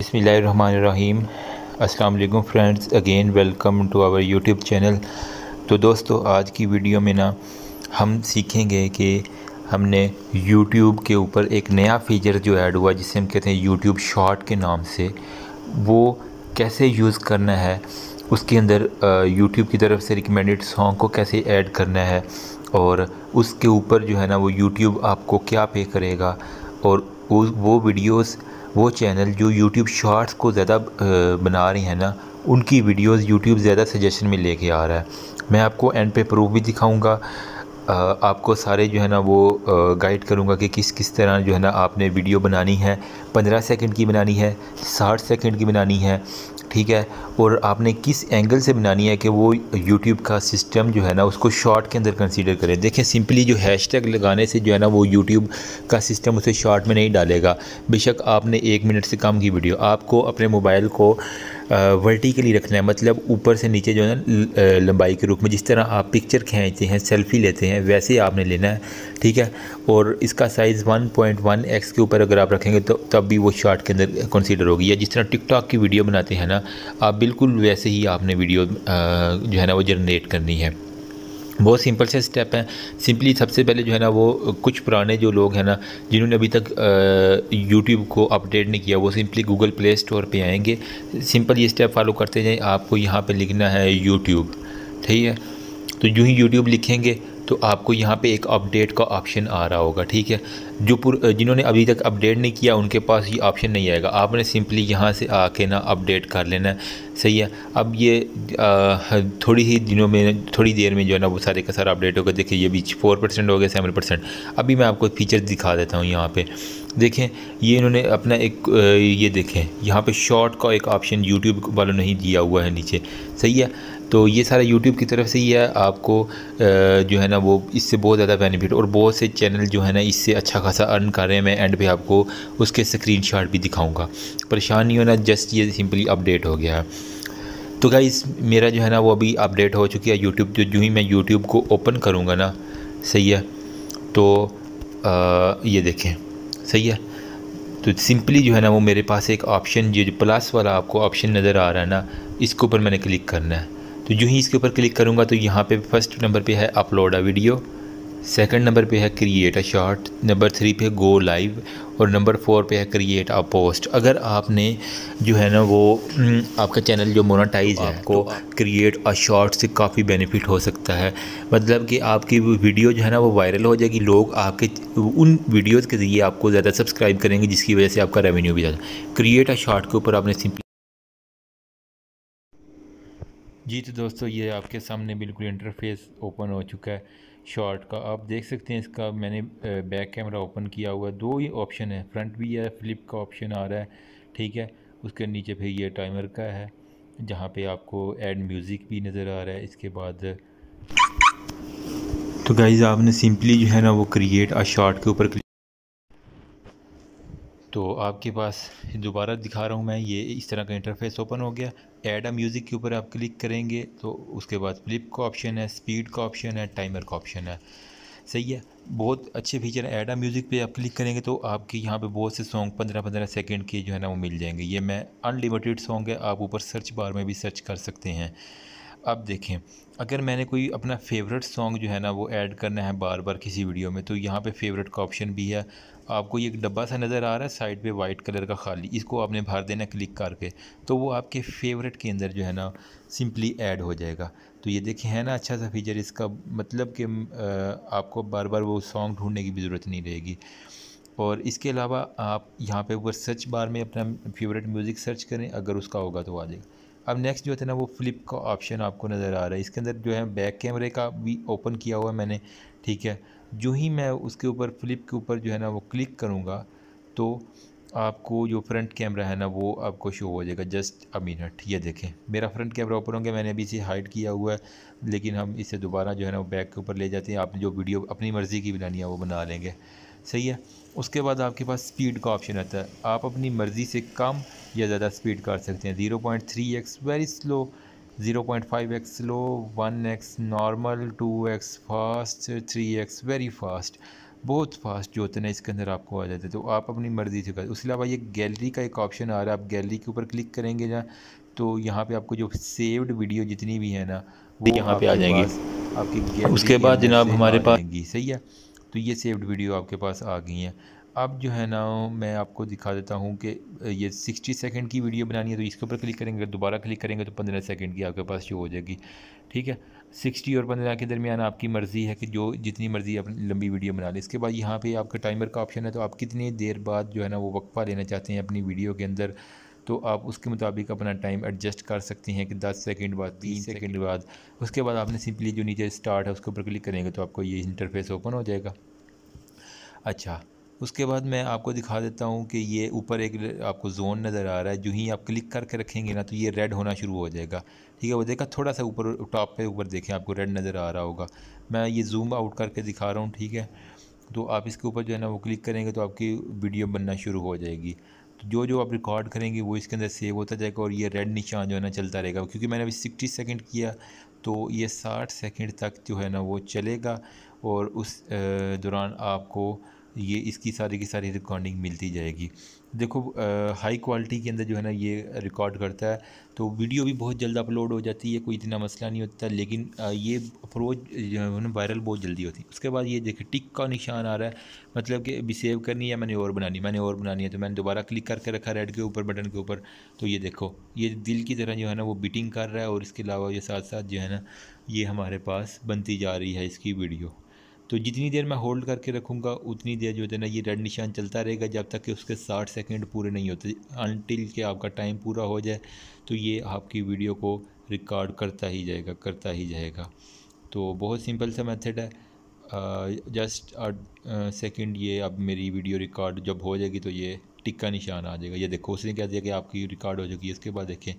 बसमीम अस्सलाम friends, again welcome to our YouTube channel. तो दोस्तों, आज की वीडियो में ना, हम सीखेंगे कि हमने यूट्यूब के ऊपर एक नया फीचर जो ऐड हुआ, जिसे हम कहते हैं यूट्यूब शॉर्ट के नाम से, वो कैसे यूज़ करना है, उसके अंदर यूट्यूब की तरफ़ से रिकमेंडेड सॉन्ग को कैसे ऐड करना है, और उसके ऊपर जो है ना, वो यूट्यूब आपको क्या पे करेगा, और वो वीडियोस वो चैनल जो यूट्यूब शॉर्ट्स को ज़्यादा बना रही हैं ना, उनकी वीडियोस यूट्यूब ज़्यादा सजेशन में लेके आ रहा है। मैं आपको एंड पे प्रूफ भी दिखाऊँगा। आपको सारे जो है ना वो गाइड करूँगा कि किस किस तरह जो है ना आपने वीडियो बनानी है। पंद्रह सेकंड की बनानी है, साठ सेकंड की बनानी है। ठीक है? और आपने किस एंगल से बनानी है कि वो यूट्यूब का सिस्टम जो है ना, उसको शॉर्ट के अंदर कंसीडर करें? देखें सिंपली जो हैशटैग लगाने से जो है ना, वो यूट्यूब का सिस्टम उसे शॉर्ट में नहीं डालेगा। बेशक आपने एक मिनट से कम की वीडियो आपको अपने मोबाइल को वर्टिकली रखना है। मतलब ऊपर से नीचे जो है ना लंबाई के रूप में जिस तरह आप पिक्चर खींचते हैं सेल्फ़ी लेते हैं, वैसे ही आपने लेना है, ठीक है? और इसका साइज़ 1.1 एक्स के ऊपर अगर आप रखेंगे तो तब भी वो शॉर्ट के अंदर कंसीडर होगी। या जिस तरह टिकटॉक की वीडियो बनाते हैं ना, आप बिल्कुल वैसे ही आपने वीडियो जो है ना, वो जनरेट करनी है। बहुत सिंपल से स्टेप हैं। सिंपली सबसे पहले जो है ना, वो कुछ पुराने जो लोग हैं ना, जिन्होंने अभी तक यूट्यूब को अपडेट नहीं किया, वो सिंपली गूगल प्ले स्टोर पे आएँगे। सिंपल ये स्टेप फॉलो करते जाएँ। आपको यहाँ पे लिखना है यूट्यूब ठीक है? तो यूँ ही यूट्यूब लिखेंगे तो आपको यहाँ पे एक अपडेट का ऑप्शन आ रहा होगा ठीक है? जो जिन्होंने अभी तक अपडेट नहीं किया उनके पास ये ऑप्शन नहीं आएगा। आपने सिंपली यहाँ से आके ना अपडेट कर लेना। है सही है? अब ये आ, थोड़ी ही दिनों में थोड़ी देर में जो है ना वो सारे का सारा अपडेट होगा देखिए ये भी फोर परसेंट हो गया सेवन परसेंट अभी मैं आपको फीचर दिखा देता हूँ यहाँ पे। देखें ये इन्होंने अपना एक ये देखें यहाँ पे शॉर्ट का एक ऑप्शन यूट्यूब वालों ने ही दिया हुआ है नीचे। सही है? तो ये सारा यूट्यूब की तरफ़ से ही है। आपको जो है ना वो इससे बहुत ज़्यादा बेनिफिट और बहुत से चैनल जो है ना इससे अच्छा खासा अर्न कर रहे हैं। मैं एंड पे आपको उसके स्क्रीन भी दिखाऊँगा। परेशान नहीं होना जस्ट ये सिंपली अपडेट हो गया। है तो गाइस मेरा जो है ना वो अभी अपडेट हो चुकी है यूट्यूब जो जो ही मैं यूट्यूब को ओपन करूँगा ना सही है? तो आ, ये देखें सही है? तो सिंपली जो है ना वो मेरे पास एक ऑप्शन जो प्लस वाला आपको ऑप्शन नज़र आ रहा है ना इसके ऊपर मैंने क्लिक करना है। तो जो ही इसके ऊपर क्लिक करूँगा तो यहाँ पे फ़र्स्ट नंबर पे है upload a video second number पे है create a short number three पे गो लाइव और नंबर फोर पे है क्रिएट अ पोस्ट अगर आपने जो है ना वो हम्म, आपका चैनल जो मोनाटाइज है आपको क्रिएट अ शॉर्ट से काफ़ी बेनिफिट हो सकता है। मतलब कि आपकी वीडियो जो है ना वो वायरल हो जाएगी लोग आपके उन वीडियोज़ के ज़रिए आपको ज़्यादा सब्सक्राइब करेंगे जिसकी वजह से आपका रेवेन्यू भी ज़्यादा क्रिएट अ शॉर्ट के ऊपर आपने सिंपली जी तो दोस्तों, ये आपके सामने बिल्कुल इंटरफेस ओपन हो चुका है शॉर्ट का। आप देख सकते हैं इसका मैंने बैक कैमरा ओपन किया हुआ है। दो ही ऑप्शन है फ्रंट भी है फ्लिप का ऑप्शन आ रहा है, ठीक है? उसके नीचे फिर ये टाइमर का है, जहाँ पे आपको एड म्यूज़िक भी नज़र आ रहा है। इसके बाद तो गाइज़ आपने सिंपली जो है ना, वो क्रिएट आ शॉर्ट के ऊपर तो आपके पास दोबारा दिखा रहा हूँ मैं, ये इस तरह का इंटरफेस ओपन हो गया। ऐड अ म्यूज़िक के ऊपर आप क्लिक करेंगे तो उसके बाद फ्लिप का ऑप्शन है स्पीड का ऑप्शन है टाइमर का ऑप्शन है। सही है? बहुत अच्छे फीचर है। एडा म्यूज़िक पे आप क्लिक करेंगे तो आपके यहाँ पे बहुत से सॉन्ग पंद्रह पंद्रह सेकंड के जो है ना, वो मिल जाएँगे। ये मैं अनलिमिटेड सॉन्ग है, आप ऊपर सर्च बार में भी सर्च कर सकते हैं। अब देखें, अगर मैंने कोई अपना फेवरेट सॉन्ग जो है ना, वो ऐड करना है बार बार किसी वीडियो में तो यहाँ पे फेवरेट का ऑप्शन भी है। आपको ये एक डब्बा सा नज़र आ रहा है साइड पे वाइट कलर का खाली, इसको आपने भर देना क्लिक करके तो वो आपके फेवरेट के अंदर जो है ना सिंपली ऐड हो जाएगा। तो ये देखें है ना अच्छा सा फीचर इसका मतलब कि आपको बार बार वो सॉन्ग ढूँढने की भी ज़रूरत नहीं रहेगी। और इसके अलावा आप यहाँ पे ऊपर सर्च बार में अपना फेवरेट म्यूज़िक सर्च करें, अगर उसका होगा तो आ जाएगा। अब नेक्स्ट जो है ना वो फ्लिप का ऑप्शन आपको नज़र आ रहा है। इसके अंदर जो है बैक कैमरे का भी ओपन किया हुआ है मैंने, ठीक है? जो ही मैं उसके ऊपर फ्लिप के ऊपर जो है ना वो क्लिक करूँगा तो आपको जो फ्रंट कैमरा है ना वो आपको शो हो जाएगा। जस्ट अ मिनट ये देखें। मेरा फ्रंट कैमरा ओपन होंगे, मैंने अभी इसे हाइड किया हुआ है, लेकिन हम इसे दोबारा जो है ना वो बैक के ऊपर ले जाते हैं। आप जो वीडियो अपनी मर्ज़ी की बनानी है वो बना लेंगे। सही है। उसके बाद आपके पास स्पीड का ऑप्शन आता है। आप अपनी मर्ज़ी से कम या ज़्यादा स्पीड कर सकते हैं। Zero point three x very slow zero point five x slow one x normal two x fast three x very fast बहुत फास्ट जो होते हैं इसके अंदर आपको आ जाते हैं। तो आप अपनी मर्ज़ी से कर। उसके अलावा ये गैलरी का एक ऑप्शन आ रहा है। आप गैलरी के ऊपर क्लिक करेंगे ना तो यहाँ पे आपको जो सेव्ड वीडियो जितनी भी है ना वो यहाँ पे आ जाएँगी। आपकी उसके बाद जनाब हमारे पास सही है। तो ये सेव्ड वीडियो आपके पास आ गई हैं। अब जो है ना, मैं आपको दिखा देता हूँ कि ये 60 सेकंड की वीडियो बनानी है तो इसके ऊपर क्लिक करेंगे, दोबारा क्लिक करेंगे तो 15 सेकंड की आपके पास शो हो जाएगी। ठीक है? 60 और 15 के दरमियान आपकी मर्ज़ी है कि जो, जितनी मर्ज़ी आप लंबी वीडियो बना लें। इसके बाद यहाँ पे आपका टाइमर का ऑप्शन है तो आप कितनी देर बाद जो है ना, वो वक्फ़ा लेना चाहते हैं अपनी वीडियो के अंदर? तो आप उसके मुताबिक अपना टाइम एडजस्ट कर सकते हैं कि 10 सेकंड बाद तीन सेकंड बाद। उसके बाद आपने सिंपली जो नीचे स्टार्ट है उसके ऊपर क्लिक करेंगे तो आपको ये इंटरफेस ओपन हो जाएगा। अच्छा उसके बाद मैं आपको दिखा देता हूँ कि ये ऊपर एक आपको जोन नज़र आ रहा है। जो ही आप क्लिक करके रखेंगे ना तो ये रेड होना शुरू हो जाएगा। ठीक है वो देखा थोड़ा सा ऊपर टॉप पे ऊपर देखें आपको रेड नज़र आ रहा होगा। मैं ये जूम आउट करके दिखा रहा हूँ ठीक है? तो आप इसके ऊपर जो है ना वो क्लिक करेंगे तो आपकी वीडियो बनना शुरू हो जाएगी। जो जो आप रिकॉर्ड करेंगे, वो इसके अंदर सेव होता जाएगा और ये रेड निशान जो है ना चलता रहेगा। क्योंकि मैंने अभी सिक्सटी सेकेंड किया तो ये साठ सेकेंड तक जो है ना वो चलेगा और उस दौरान आपको ये इसकी सारी की सारी रिकॉर्डिंग मिलती जाएगी। देखो हाई क्वालिटी के अंदर जो है ना ये रिकॉर्ड करता है तो वीडियो भी बहुत जल्द अपलोड हो जाती है कोई इतना मसला नहीं होता लेकिन आ, ये अप्रोच जो है ना वायरल बहुत जल्दी होती है। उसके बाद ये देखिए टिक का निशान आ रहा है मतलब कि अभी सेव करनी है मैंने और बनानी मैंने और बनानी है तो मैंने दोबारा क्लिक करके रखा रेड के ऊपर बटन के ऊपर तो ये देखो ये दिल की तरह जो है ना वो बीटिंग कर रहा है और इसके अलावा ये साथ साथ जो है ना ये हमारे पास बनती जा रही है इसकी वीडियो तो जितनी देर मैं होल्ड करके रखूँगा, उतनी देर जो है ना ये रेड निशान चलता रहेगा जब तक कि उसके साठ सेकंड पूरे नहीं होते अनटिल के आपका टाइम पूरा हो जाए तो ये आपकी वीडियो को रिकॉर्ड करता ही जाएगा, करता ही जाएगा। तो बहुत सिंपल सा मेथड है। जस्ट सेकंड ये अब मेरी वीडियो रिकॉर्ड जब हो जाएगी तो ये टिक्का निशान आ जाएगा। ये देखो, उसने क्या दिया कि आपकी रिकॉर्ड हो जाएगी। इसके बाद देखें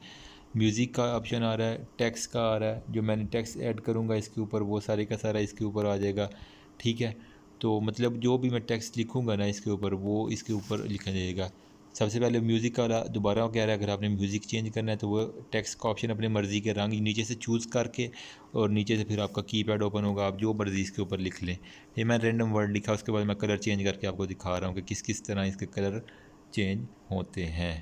म्यूज़िक का ऑप्शन आ रहा है टैक्स का आ रहा है। जो मैंने टैक्स ऐड करूँगा, इसके ऊपर वो सारे का सारा इसके ऊपर आ जाएगा। ठीक है? तो मतलब जो भी मैं टेक्स्ट लिखूँगा ना इसके ऊपर, वो इसके ऊपर लिखा जाएगा। सबसे पहले म्यूज़िक का दोबारा कह रहा है, अगर आपने म्यूज़िक चेंज करना है तो वो टेक्स्ट का ऑप्शन अपनी मर्ज़ी के रंग नीचे से चूज़ करके और नीचे से फिर आपका कीपैड ओपन होगा, आप जो मर्ज़ी इसके ऊपर लिख लें। ये मैं रैंडम वर्ड लिखा, उसके बाद मैं कलर चेंज करके आपको दिखा रहा हूँ कि किस किस तरह इसके कलर चेंज होते हैं।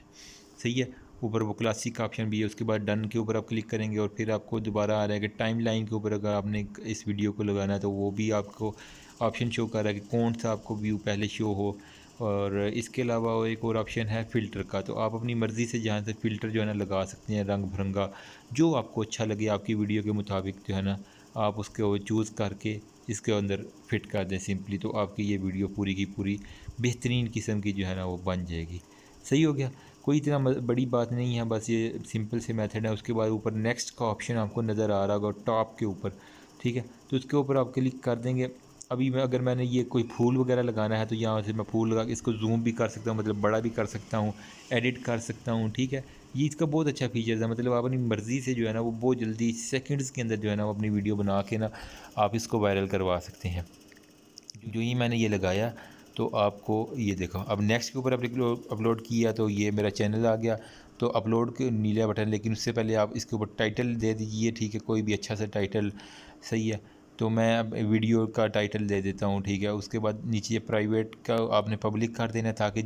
सही है? ऊपर वो क्लासिक का ऑप्शन भी है, उसके बाद डन के ऊपर आप क्लिक करेंगे और फिर आपको दोबारा आ रहा है कि टाइम लाइन के ऊपर अगर आपने इस वीडियो को लगाना है तो वो भी आपको ऑप्शन शो कर रहा है कि कौन सा आपको व्यू पहले शो हो। और इसके अलावा एक और ऑप्शन है फ़िल्टर का तो आप अपनी मर्ज़ी से जहाँ से फ़िल्टर जो है ना लगा सकते हैं रंग भरंगा, जो आपको अच्छा लगे आपकी वीडियो के मुताबिक जो है ना, आप उसके चूज़ करके इसके अंदर फिट कर दें सिंपली तो आपकी ये वीडियो पूरी की पूरी बेहतरीन किस्म की जो है ना वो बन जाएगी। सही हो गया? कोई इतना बड़ी बात नहीं है, बस ये सिंपल से मेथड है। उसके बाद ऊपर नेक्स्ट का ऑप्शन आपको नज़र आ रहा होगा, टॉप के ऊपर, ठीक है? तो उसके ऊपर आप क्लिक कर देंगे। अभी मैं, अगर मैंने ये कोई फूल वगैरह लगाना है तो यहाँ से मैं फूल लगा के इसको जूम भी कर सकता हूँ मतलब बड़ा भी कर सकता हूँ एडिट कर सकता हूँ, ठीक है? ये इसका बहुत अच्छा फीचर्स है मतलब आप अपनी मर्ज़ी से जो है ना, वो बहुत जल्दी सेकंड्स के अंदर जो है ना, वो अपनी वीडियो बना के ना, आप इसको वायरल करवा सकते हैं। जो ही मैंने ये लगाया तो आपको ये देखो, अब नेक्स्ट के ऊपर अपलोड किया तो ये मेरा चैनल आ गया। तो अपलोड नीला बटन लेकिन उससे पहले आप इसके ऊपर टाइटल दे दीजिए, ठीक है? कोई भी अच्छा सा टाइटल सही है। तो मैं अब वीडियो का टाइटल दे देता हूँ, ठीक है? उसके बाद नीचे प्राइवेट का आपने पब्लिक कर देना ताकि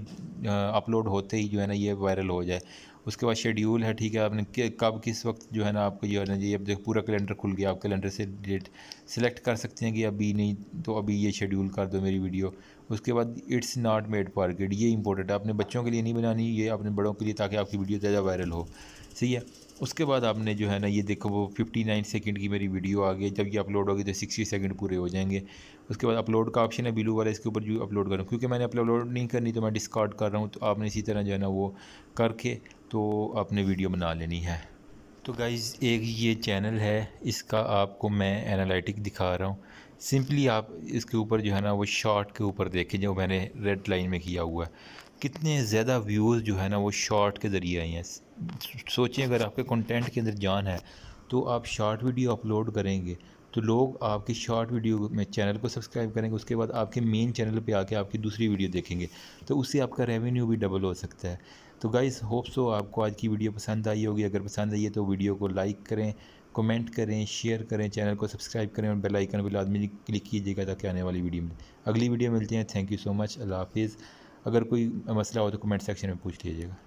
अपलोड होते ही जो है ना ये वायरल हो जाए। उसके बाद शेड्यूल है, ठीक है? आपने कब, किस वक्त जो है ना आपको ये होना चाहिए अब देखो पूरा कैलेंडर खुल गया, आप कैलेंडर से डेट सेलेक्ट कर सकते हैं कि अभी नहीं तो अभी ये शेड्यूल कर दो मेरी वीडियो उसके बाद it's not made for kid ये इंपॉर्टेंट है। अपने बच्चों के लिए नहीं बनानी, ये अपने बड़ों के लिए ताकि आपकी वीडियो ज़्यादा वायरल हो। सही है? उसके बाद आपने जो है ना, ये देखो, वो 59 सेकंड की मेरी वीडियो आ गई। जब ये अपलोड होगी तो 60 सेकंड पूरे हो जाएँगे। उसके बाद अपलोड का ऑप्शन है बिलू वाला, इसके ऊपर जो अपलोड करूँ। क्योंकि मैंने अपलोड नहीं करनी तो मैं डिस्कार्ड कर रहा हूँ। तो आपने इसी तरह जो है ना, वो करके तो आपने वीडियो बना लेनी है। तो गाइज़ एक ये चैनल है, इसका आपको मैं एनालिटिक दिखा रहा हूँ। सिंपली आप इसके ऊपर जो है ना, वो शॉर्ट के ऊपर देखें, जो मैंने रेड लाइन में किया हुआ है। कितने ज़्यादा व्यूज़ जो है ना, वो शॉर्ट के ज़रिए आई हैं। सोचें अगर आपके कंटेंट के अंदर जान है तो आप शॉर्ट वीडियो अपलोड करेंगे। तो लोग आपकी शॉर्ट वीडियो में चैनल को सब्सक्राइब करेंगे, उसके बाद आपके मेन चैनल पे आके आपकी दूसरी वीडियो देखेंगे तो उससे आपका रेवेन्यू भी डबल हो सकता है। तो गाइस होप सो आपको आज की वीडियो पसंद आई होगी। अगर पसंद आई है तो वीडियो को लाइक करें कमेंट करें शेयर करें चैनल को सब्सक्राइब करें और बेल आइकन भी लाजमी क्लिक कीजिएगा ताकि आने वाली वीडियो में। अगली वीडियो मिलती हैं। थैंक यू सो मच अल्लाह हाफिज़। अगर कोई मसला हो तो कमेंट सेक्शन में पूछ लीजिएगा।